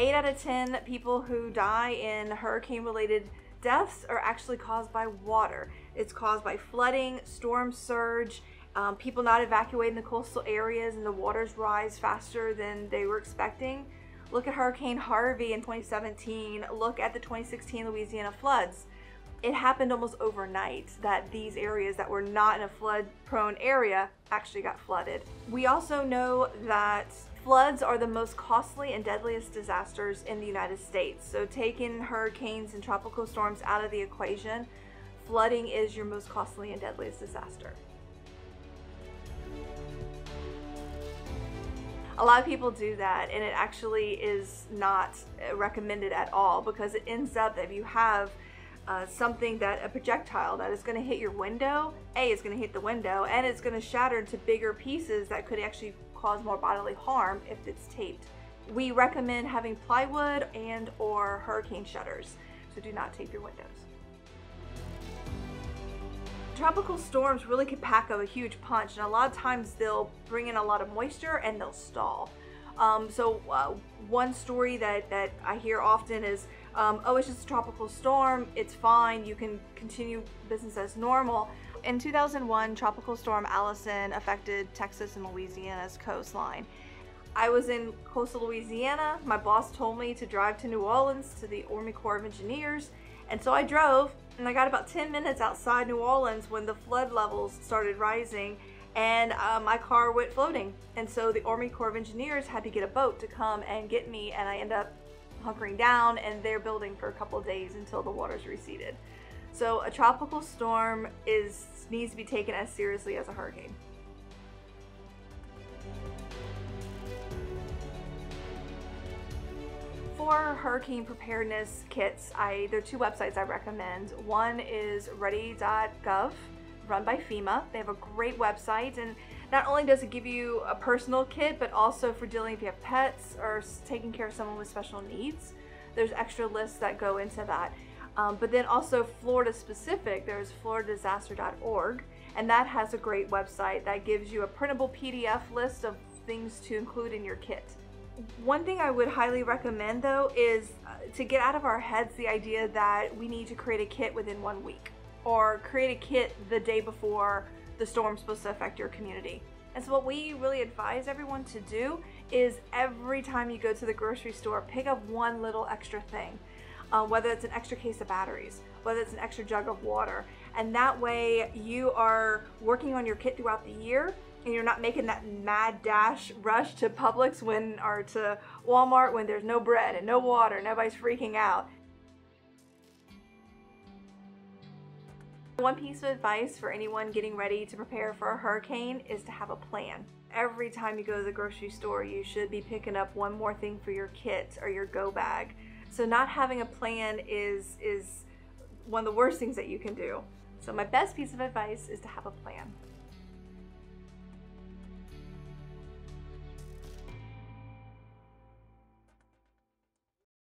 8 out of 10 people who die in hurricane related deaths are actually caused by water. It's caused by flooding, storm surge, um, people not evacuating the coastal areas and the waters rise faster than they were expecting. Look at Hurricane Harvey in 2017. Look at the 2016 Louisiana floods. It happened almost overnight that these areas that were not in a flood prone area actually got flooded. We also know that Floods are the most costly and deadliest disasters in the United States. So taking hurricanes and tropical storms out of the equation, flooding is your most costly and deadliest disaster. A lot of people do that and it actually is not recommended at all because it ends up that if you have uh, something that a projectile that is going to hit your window, A, is going to hit the window and it's going to shatter into bigger pieces that could actually cause more bodily harm if it's taped. We recommend having plywood and or hurricane shutters, so do not tape your windows. Tropical storms really can pack a huge punch and a lot of times they'll bring in a lot of moisture and they'll stall. Um, so uh, one story that, that I hear often is, um, oh, it's just a tropical storm, it's fine, you can continue business as normal. In 2001, Tropical Storm Allison affected Texas and Louisiana's coastline. I was in coastal Louisiana. My boss told me to drive to New Orleans to the Army Corps of Engineers. And so I drove and I got about 10 minutes outside New Orleans when the flood levels started rising and uh, my car went floating. And so the Army Corps of Engineers had to get a boat to come and get me and I ended up hunkering down and their building for a couple days until the waters receded. So a tropical storm is needs to be taken as seriously as a hurricane. For hurricane preparedness kits, I there are two websites I recommend. One is ready.gov, run by FEMA. They have a great website and not only does it give you a personal kit, but also for dealing if you have pets or taking care of someone with special needs. There's extra lists that go into that. Um, but then also Florida specific, there's floridadisaster.org, and that has a great website that gives you a printable PDF list of things to include in your kit. One thing I would highly recommend though is uh, to get out of our heads the idea that we need to create a kit within one week or create a kit the day before the storm's supposed to affect your community. And so what we really advise everyone to do is every time you go to the grocery store, pick up one little extra thing um, whether it's an extra case of batteries, whether it's an extra jug of water. And that way you are working on your kit throughout the year and you're not making that mad dash rush to Publix when or to Walmart when there's no bread and no water, and nobody's freaking out. One piece of advice for anyone getting ready to prepare for a hurricane is to have a plan. Every time you go to the grocery store, you should be picking up one more thing for your kit or your go bag. So not having a plan is, is one of the worst things that you can do. So my best piece of advice is to have a plan.